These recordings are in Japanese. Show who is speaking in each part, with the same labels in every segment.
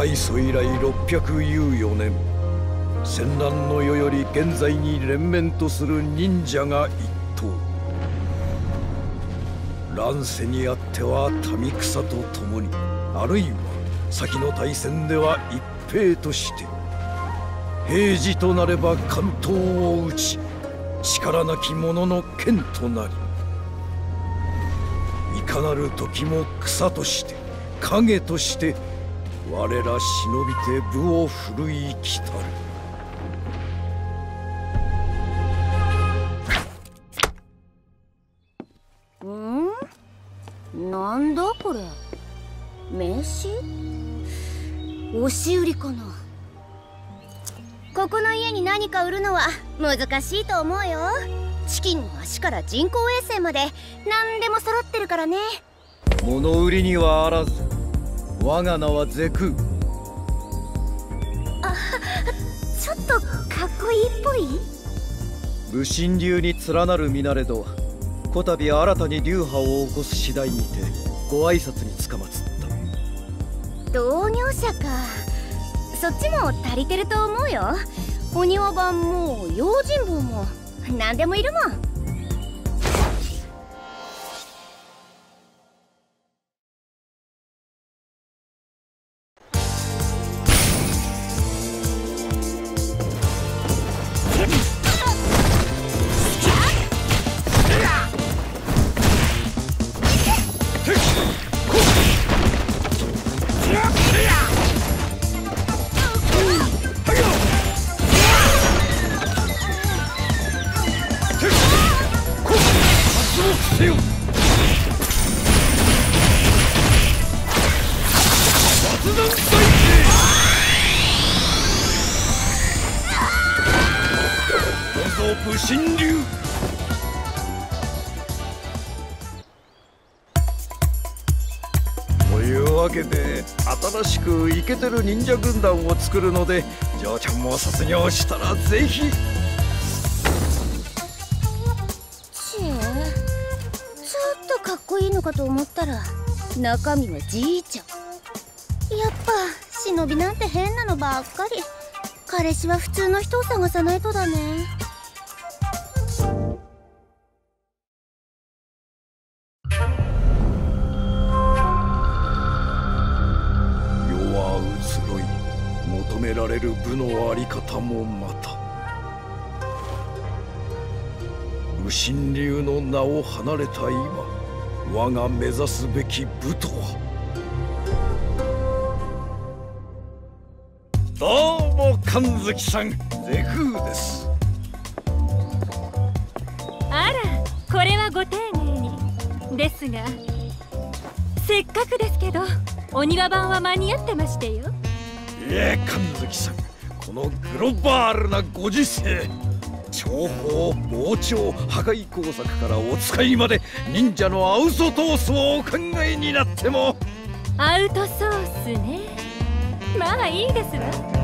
Speaker 1: 開祖以来614年。戦乱の世より現在に連綿とする忍者が一党乱世にあっては民草と共にあるいは先の大戦では一兵として平時となれば関東を打ち力なき者の剣となりいかなる時も草として影として我ら忍びて武を振るいきたる。
Speaker 2: ん？なんだこれ？名刺？押し売りかな？ここの家に何か売るのは難しいと思うよ。チキンの足から人工衛星まで何でも揃ってるからね。
Speaker 1: 物売りにはあらず我が名はゼク
Speaker 2: あちょっとかっこいいっぽい？
Speaker 1: 武神流に連なる身なれどこたび新たに流派を起こす次第にてご挨拶につかまつった。
Speaker 2: 同業者か。そっちも足りてると思うよ。お庭番も用心棒も何でもいるもん神流。というわけで新しくイケてる忍者軍団を作るので嬢ちゃんも卒業したらぜひ。ちえちょっとかっこいいのかと思ったら中身はじいちゃん。やっぱ忍びなんて変なのばっかり。彼氏は普通の人を探さないとだね。
Speaker 1: は移ろい求められる部のあり方もまた。武神流の名を離れた今我が目指すべき部とは。どうも神月さんゼフーです。
Speaker 3: あらこれはご丁寧に。ですがせっかくですけどお庭番は間に合ってましてよ。
Speaker 1: ええ神月さんこのグローバルなご時世情報膨張破壊工作からお使いまで忍者のアウトソースをお考えになっても。
Speaker 3: アウトソースね。まあいいですわ。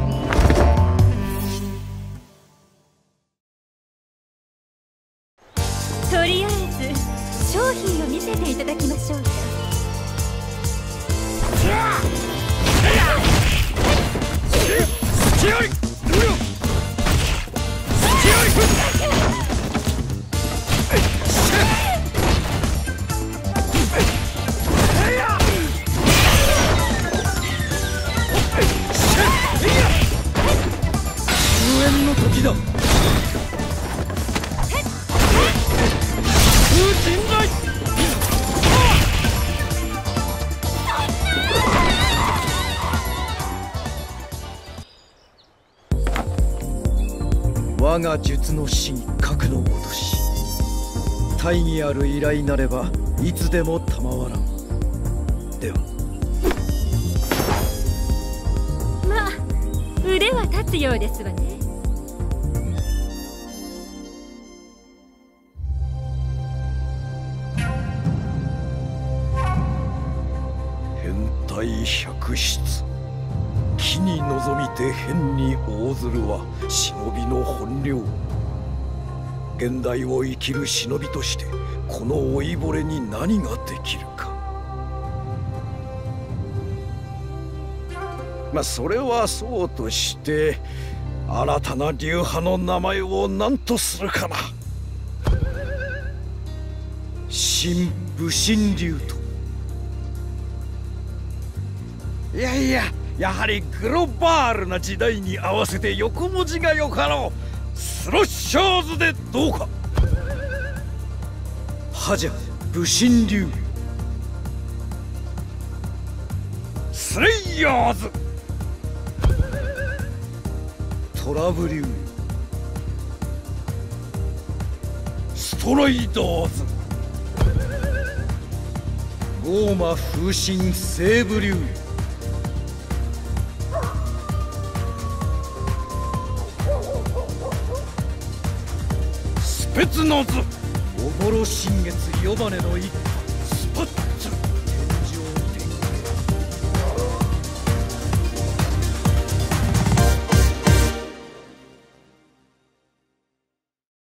Speaker 1: 我が術の真核の脅し大義ある依頼なればいつでも賜らん。では。
Speaker 3: まあ腕は立つようですわね。
Speaker 1: 変態百出木に望みて変に応ずるは忍びの本領。現代を生きる忍びとしてこの老いぼれに何ができるか。まあそれはそうとして新たな流派の名前を何とするかな。新武神流と。いやいややはりグローバールな時代に合わせて横文字がよかろう。スロッシャーズでどうか。はじゃ武神流。スレイヤーズ。トラブ流ストライダーズ。ゴーマ風神西部流別の図。朧新月夜ネの一家スパッ